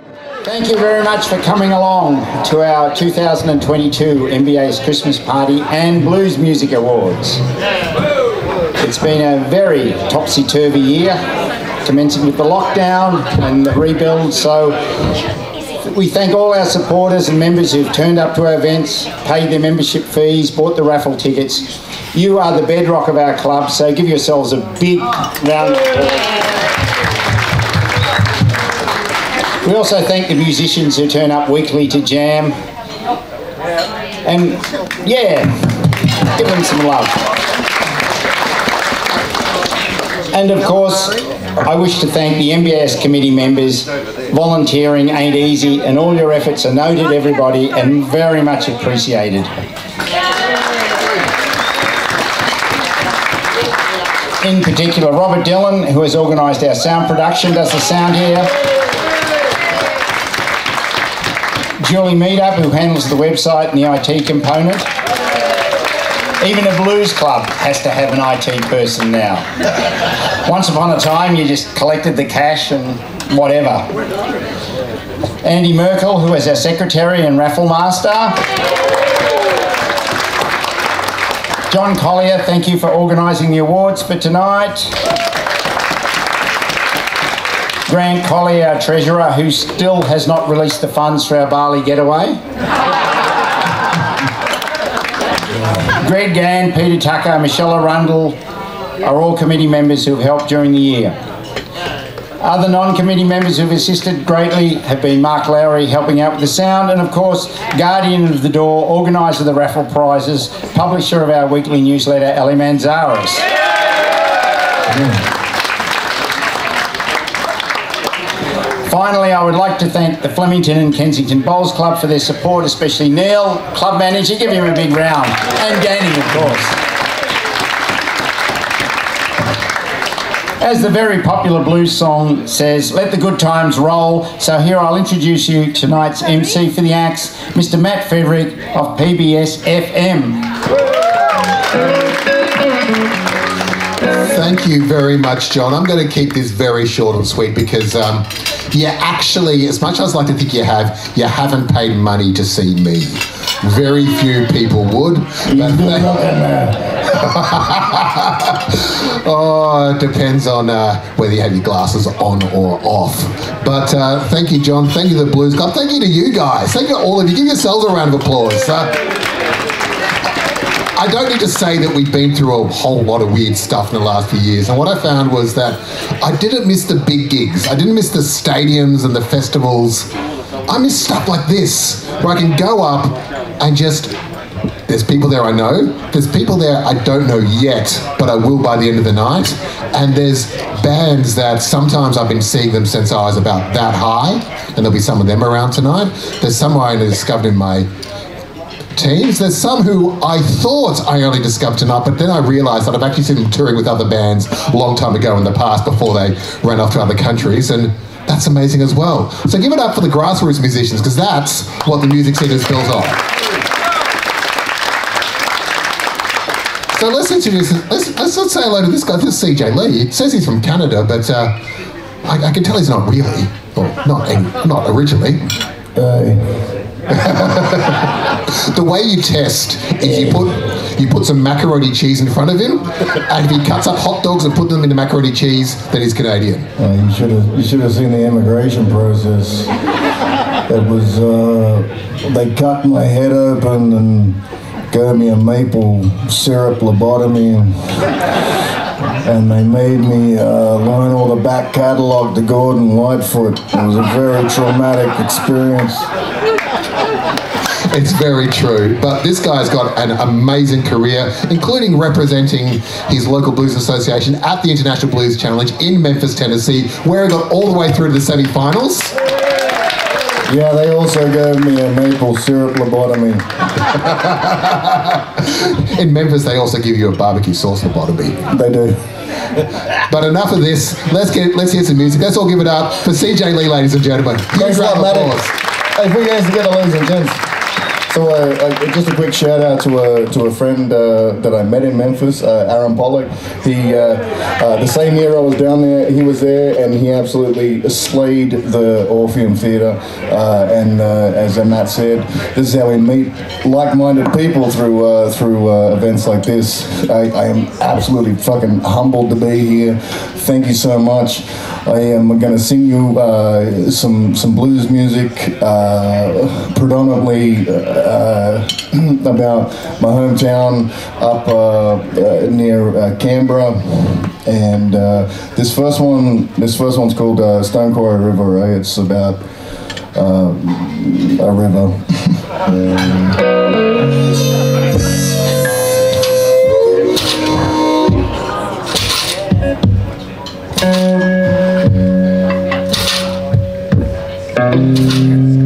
Thank you very much for coming along to our 2022 MBAS Christmas Party and Blues Music Awards. It's been a very topsy-turvy year, commencing with the lockdown and the rebuild, so we thank all our supporters and members who've turned up to our events, paid their membership fees, bought the raffle tickets. You are the bedrock of our club, so give yourselves a big round of applause. We also thank the musicians who turn up weekly to jam. And yeah, give them some love. And of course, I wish to thank the MBS committee members. Volunteering ain't easy, and all your efforts are noted, everybody, and very much appreciated. In particular, Robert Dillon, who has organised our sound production, does the sound here. Juli Meetup, who handles the website and the IT component. Even a blues club has to have an IT person now. Once upon a time, you just collected the cash and whatever. Andy Merkel, who is our secretary and raffle master. John Collier, thank you for organising the awards for tonight. Grant Collier, our treasurer, who still has not released the funds for our Bali getaway. Greg Gann, Peter Tucker, Michelle Arundel are all committee members who have helped during the year. Other non-committee members who've assisted greatly have been Mark Lowry helping out with the sound and of course Guardian of the Door, organiser of the raffle prizes, publisher of our weekly newsletter, Ellie Manzares. Finally, I would like to thank the Flemington and Kensington Bowls Club for their support, especially Neil, club manager. Give him a big round. And Danny, of course. As the very popular blues song says, let the good times roll. So here I'll introduce you tonight's MC for the acts, Mr. Matt Frederick of PBS FM. Thank you very much, John. I'm going to keep this very short and sweet because, um, yeah, actually, as much as I like to think you have, you haven't paid money to see me. Very few people would. But oh, it depends on uh, whether you have your glasses on or off. But uh, thank you, John. Thank you the Blues Club. Thank you to you guys. Thank you to all of you. Give yourselves a round of applause. Uh, I don't need to say that we've been through a whole lot of weird stuff in the last few years. And what I found was that I didn't miss the big gigs. I didn't miss the stadiums and the festivals. I miss stuff like this, where I can go up and just. There's people there I know. There's people there I don't know yet, but I will by the end of the night. And there's bands that sometimes I've been seeing them since I was about that high, and there'll be some of them around tonight. There's some I discovered in my teams. There's some who I thought I only discovered tonight, but then I realised that I've actually seen them touring with other bands a long time ago in the past before they ran off to other countries, and that's amazing as well. So give it up for the grassroots musicians, because that's what the music scene is built on. So let's introduce, let's, let's, let's say hello to this guy. This is CJ Lee. It says he's from Canada, but uh, I, I can tell he's not really, or not, not originally. The way you test is you put you put some macaroni cheese in front of him, and if he cuts up hot dogs and put them into macaroni cheese, then he's Canadian. Uh, you should have you should have seen the immigration process. It was uh, they cut my head open and gave me a maple syrup lobotomy. And, and they made me uh, learn all the back catalogue to Gordon Lightfoot. It was a very traumatic experience. It's very true. But this guy's got an amazing career, including representing his local blues association at the International Blues Challenge in Memphis, Tennessee, where he got all the way through to the semi-finals. Yeah, they also gave me a maple syrup lobotomy. in Memphis, they also give you a barbecue sauce lobotomy. They do. But enough of this. Let's get let's hear some music. Let's all give it up for CJ Lee, ladies and gentlemen. Thanks a lot, Huge round of applause. Hey, put your hands together, ladies and gents. So uh, uh, just a quick shout out to a to a friend uh, that I met in Memphis, uh, Aaron Pollock. He uh, uh, the same year I was down there, he was there, and he absolutely slayed the Orpheum Theatre. Uh, and uh, as Matt said, this is how we meet like-minded people through uh, through uh, events like this. I, I am absolutely fucking humbled to be here. Thank you so much. I am going to sing you uh, some some blues music, uh, predominantly uh, about my hometown up uh, uh, near uh, Canberra. And uh, this first one, this first one's called Stone Quarry River. Right? It's about a river. And- Stone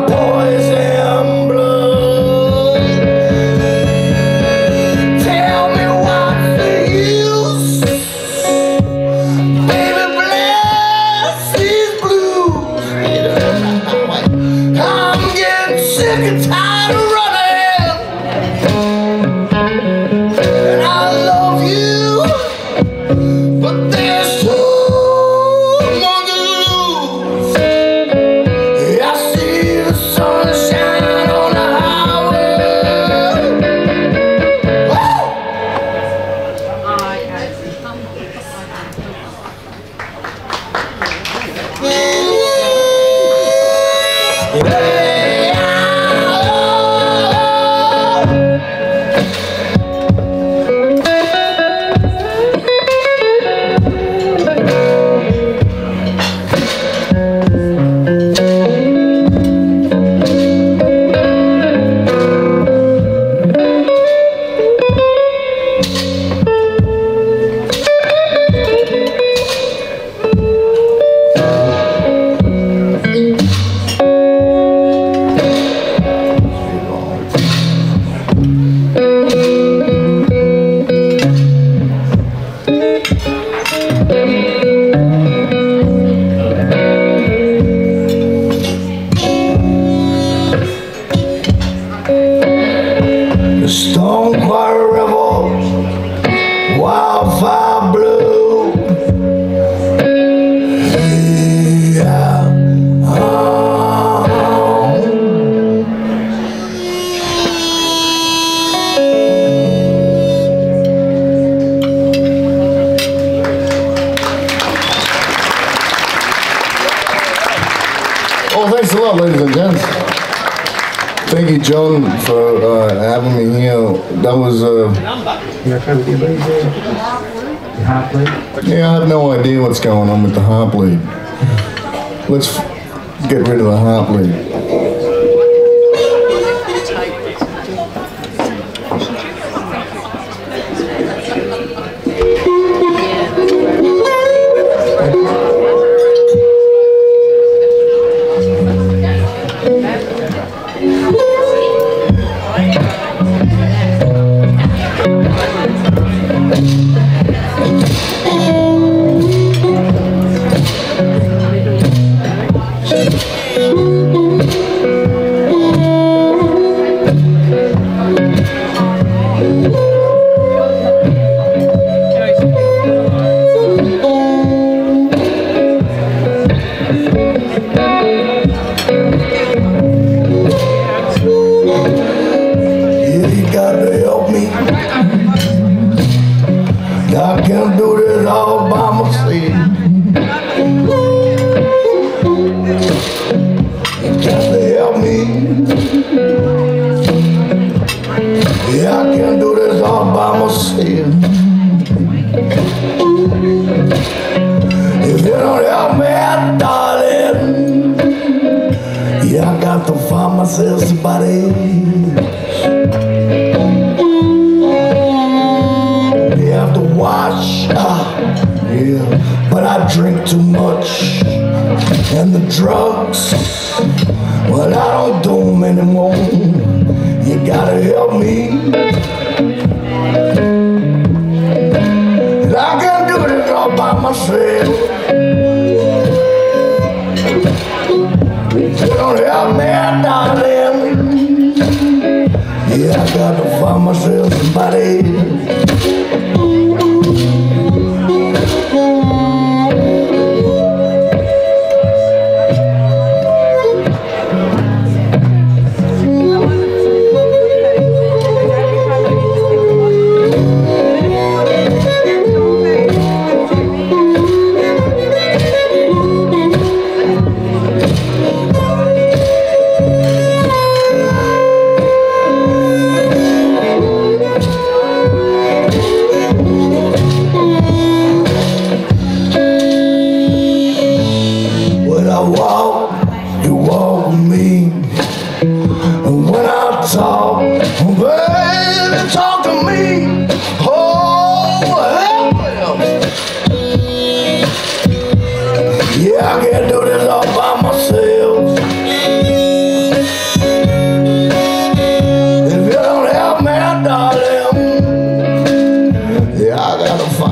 poison Yeah, I have no idea what's going on with the hot bleed. Let's get rid of the hot bleed.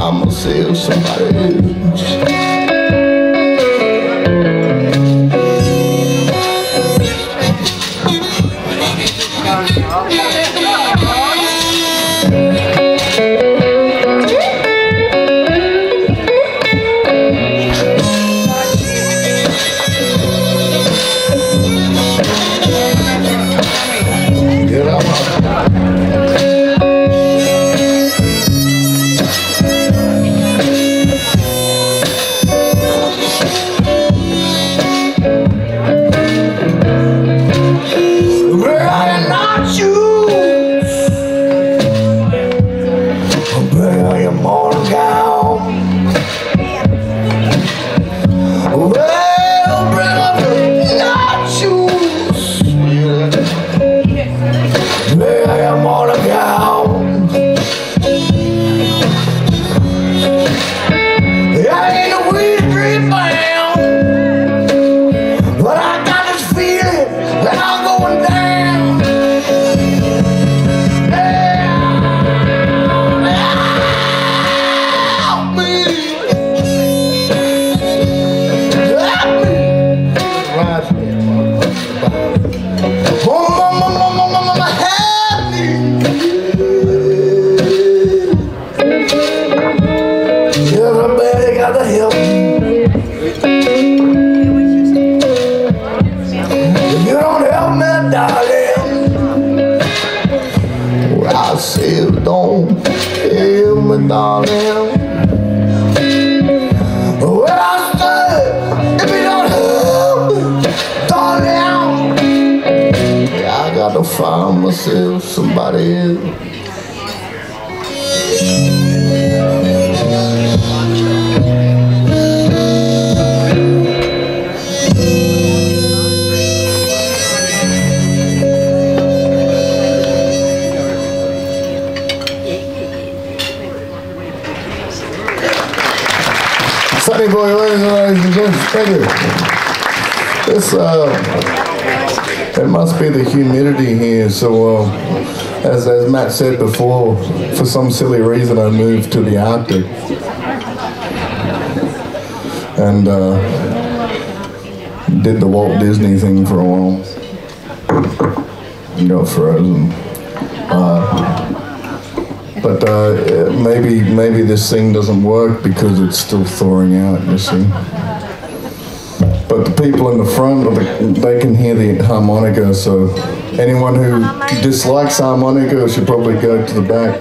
amo a sell. So, uh, as, as Matt said before, for some silly reason, I moved to the Arctic. And uh, did the Walt Disney thing for a while. And got frozen. But uh, maybe maybe this thing doesn't work because it's still thawing out. You see. But the people in the front, they can hear the harmonica. So anyone who dislikes harmonica should probably go to the back.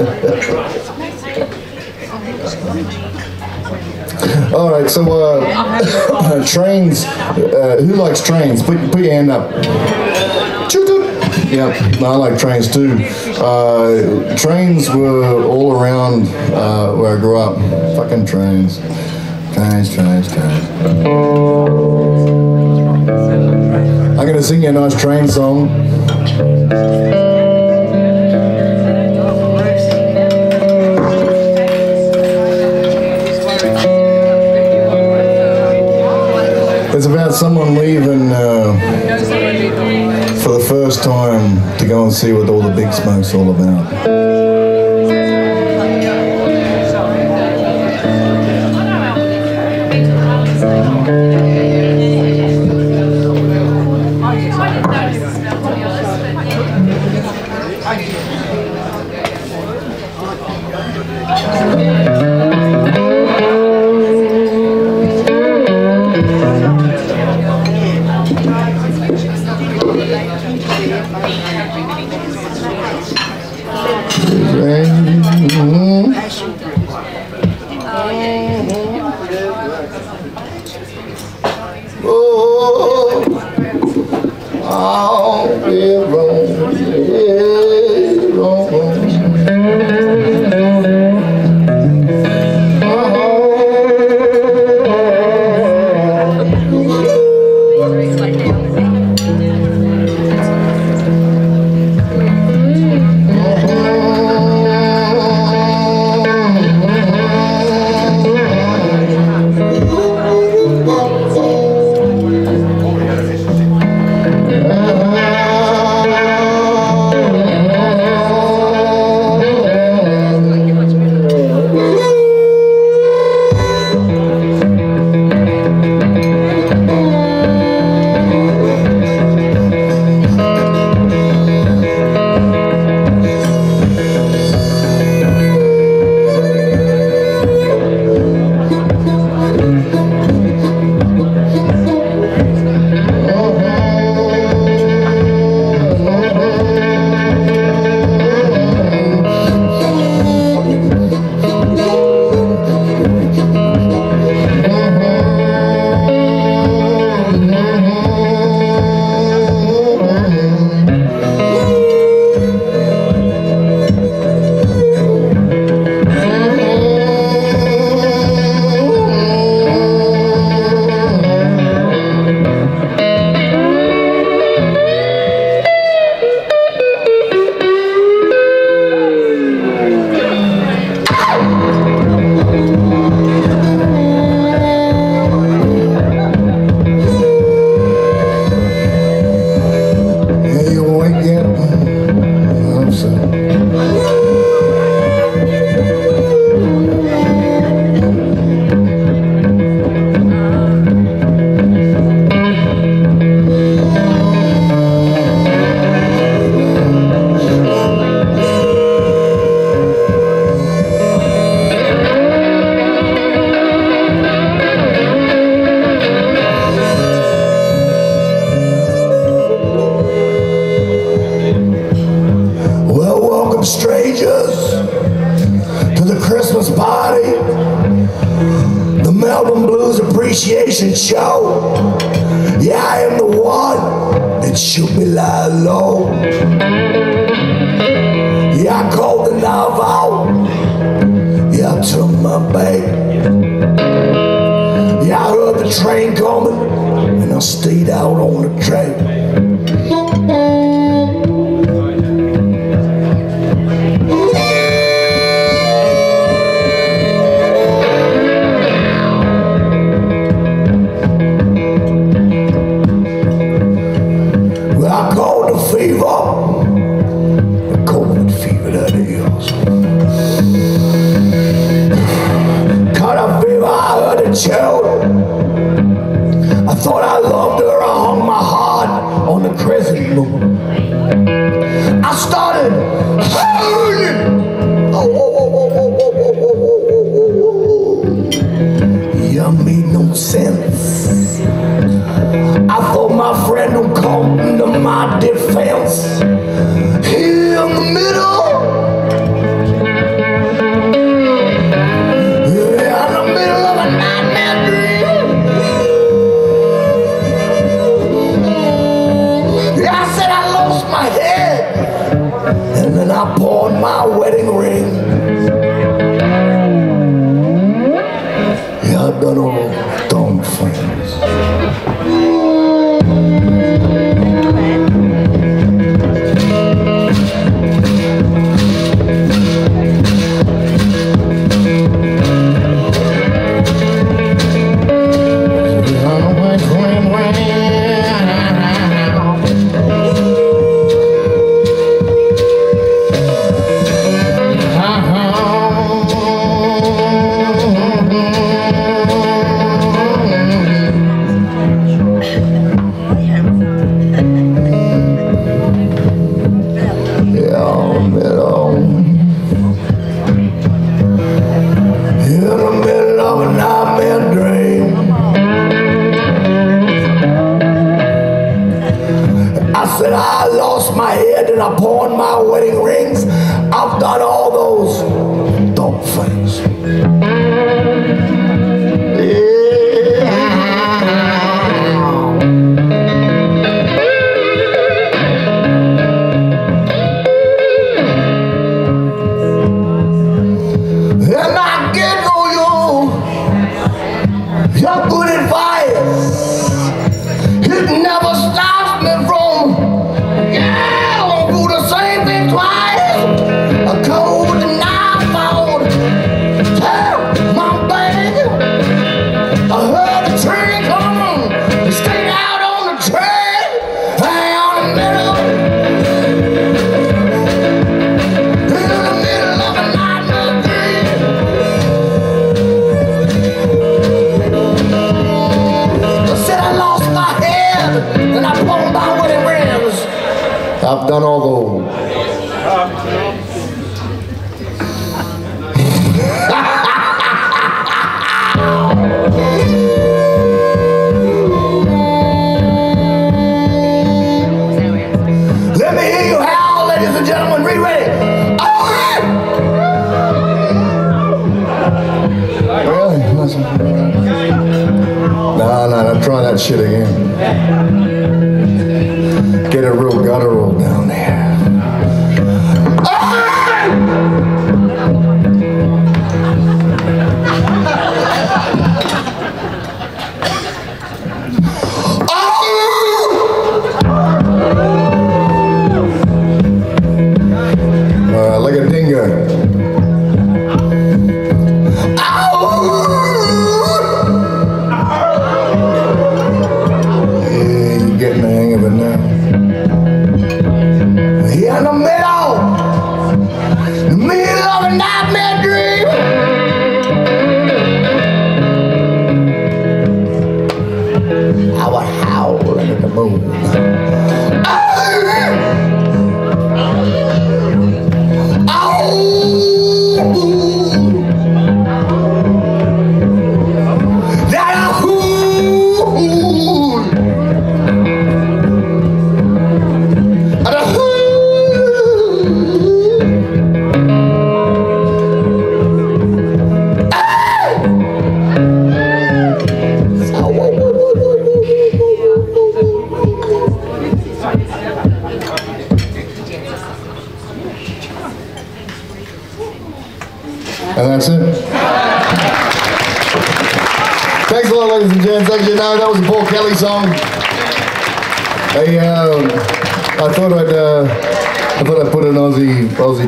All right. So uh, trains. Uh, who likes trains? Put put your hand up. Yeah, I like trains too. Uh, trains were all around uh, where I grew up. Fucking trains. Trains, trains, trains. Gonna sing you a nice train song. It's about someone leaving uh, for the first time to go and see what all the big smoke's all about. President, Lord. I started hurling. Oh, oh, made no sense. I thought my friend would come to my defense. Here in the middle. power. Let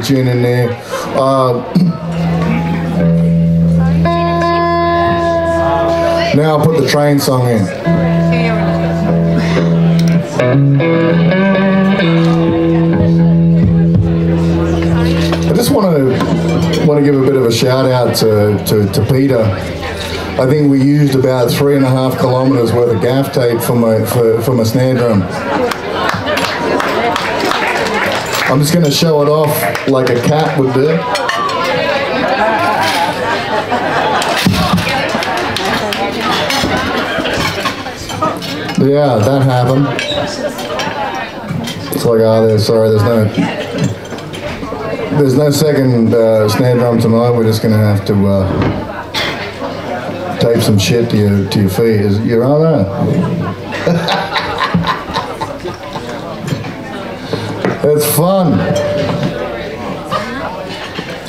Aussie in. Uh, now I'll put the train song in. I just want to want to give a bit of a shout out to, to, to Peter. I think we used about three and a half kilometres worth of gaff tape for my for, for my snare drum. I'm just to show it off like a cat would do. Yeah, that happened. It's like, oh, sorry, there's no there's no second uh, snare drum tonight. We're just to have to uh, tape some shit to your to your feet. Is you're all right? it's fun.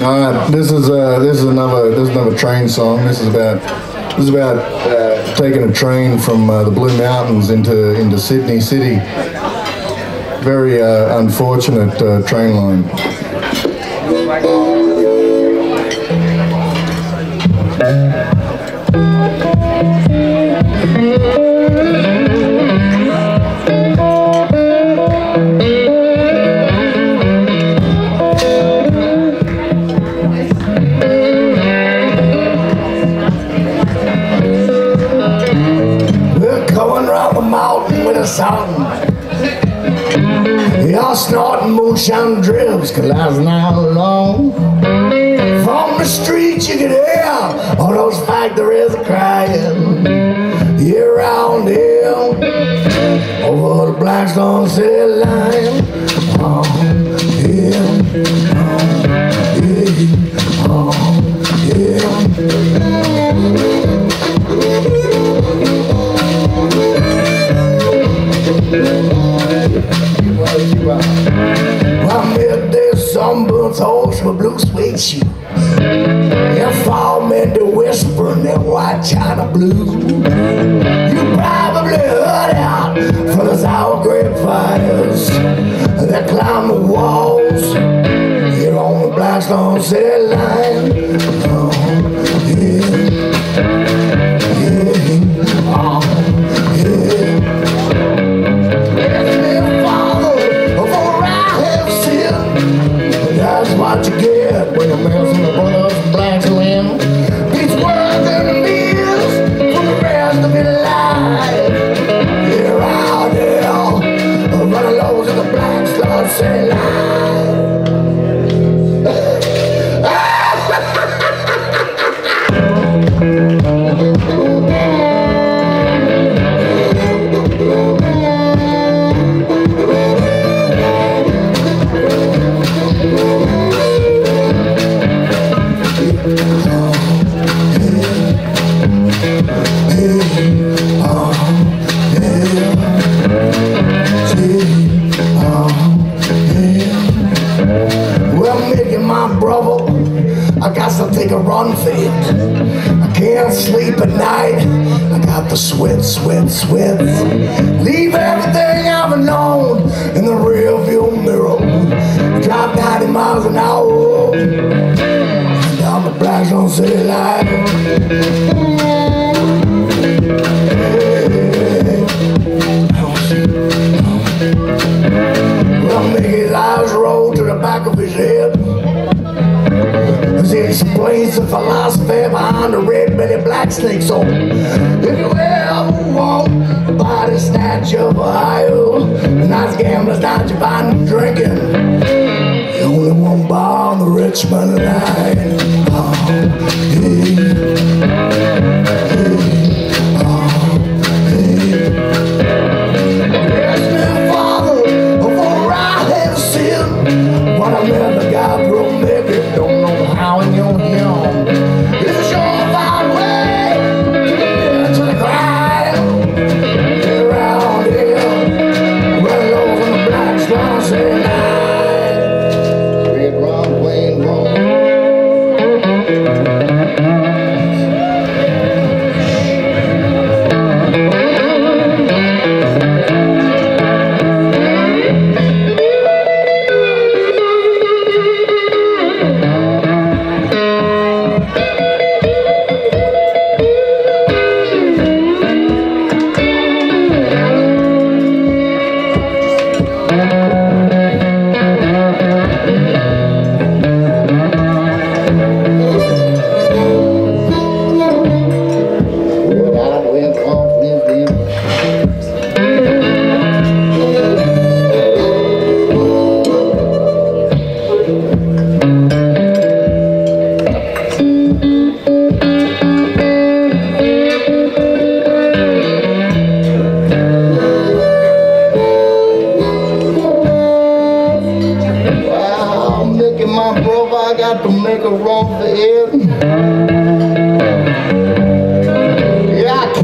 All right, this is uh, this is another this is another train song. This is about this is about uh, taking a train from uh, the Blue Mountains into into Sydney City. Very uh, unfortunate uh, train line. We're a song. Y'all snorting moonshine cause last night alone. From the streets you can hear all those factories crying. Year round here, over the Blackstone City line. Horse with blue suede shoes. And fall men to whisper in their white china blue. You probably heard out for the sour grape fighters that climb the walls here on the Blackstone City line. Oh, what you get when you man's in the brothers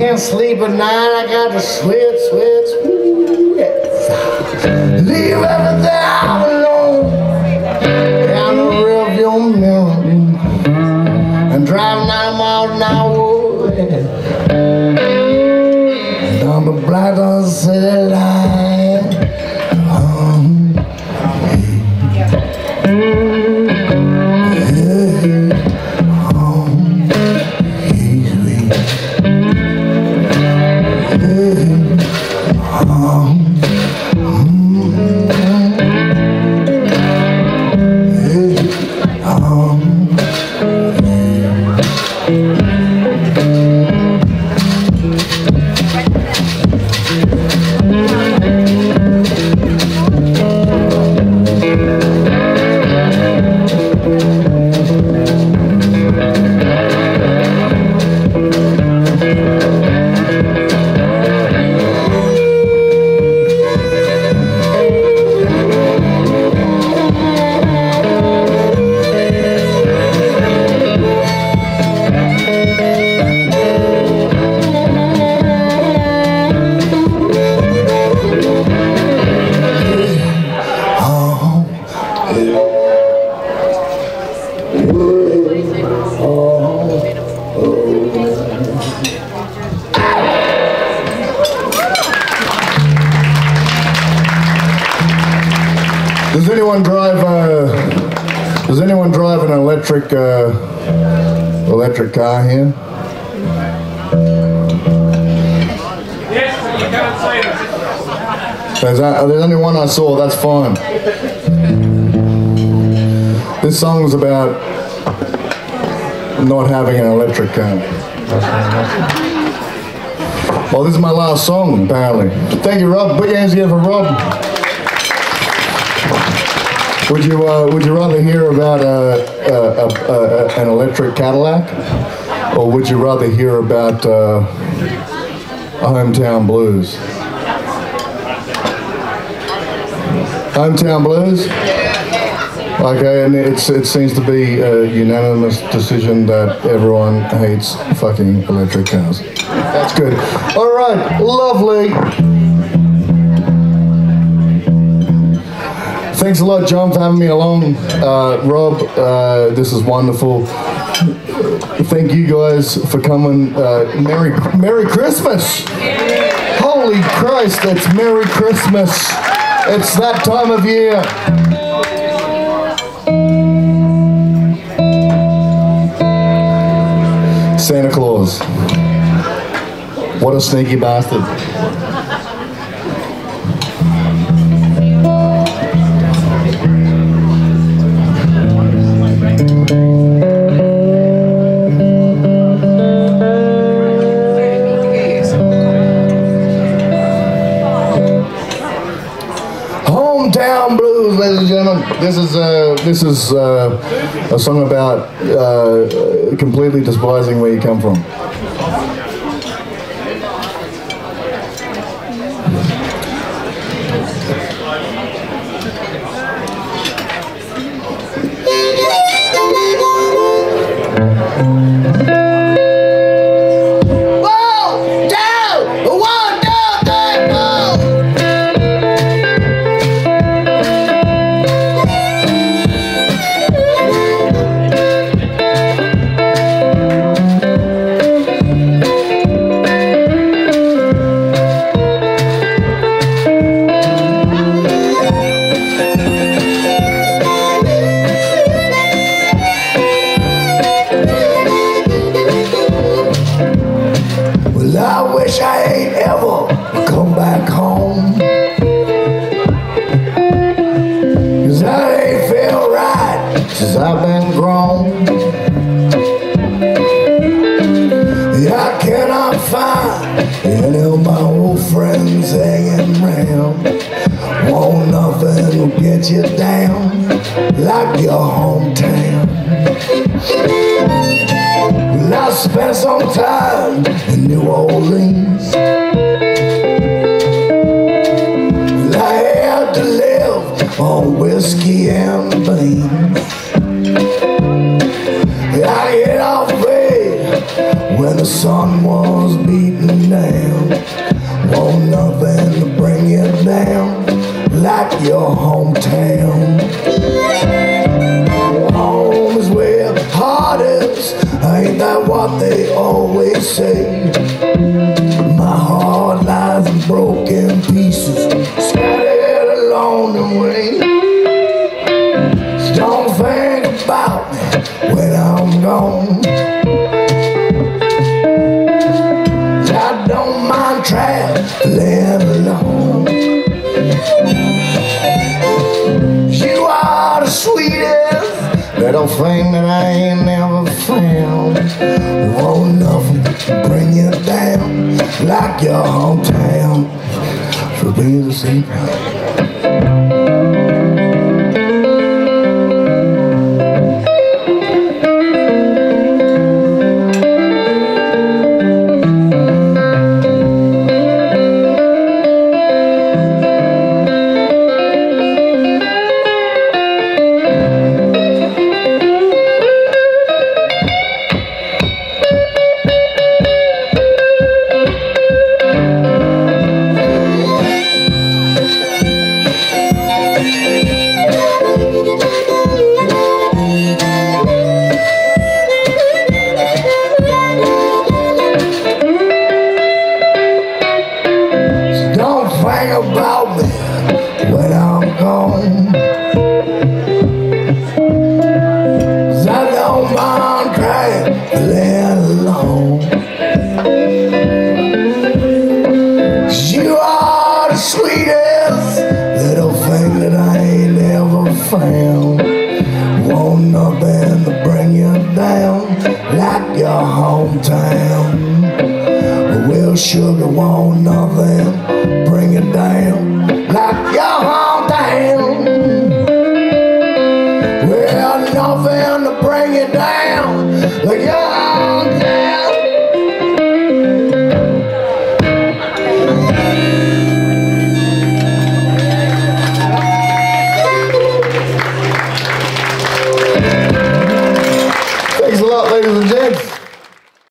can't sleep at night. I got to sweat, sweat. There's, there's only one I saw, that's fine. This song was about not having an electric car. Well, this is my last song, apparently. Thank you, Rob. Put your hands together for Rob. Would you uh, Would you rather hear about a an electric Cadillac, or would you rather hear about hometown blues? Hometown blues. Okay, and it's, it seems to be a unanimous decision that everyone hates fucking electric cars. That's good. All right, lovely. Thanks a lot, John, for having me along. Uh, Rob, uh, this is wonderful. Thank you guys for coming. Uh, Merry Merry Christmas! Holy Christ, that's Merry Christmas! It's that time of year. Santa Claus. What a sneaky bastard. Ladies and gentlemen. This is uh, this is uh, a song about uh, completely despising where you come from. The sun was beating down. Want nothing to bring you down like your hometown. Home is where heart is. Ain't that what they always say? Little thing that I ain't never found. Won't nothing bring you down like your hometown. For being the same.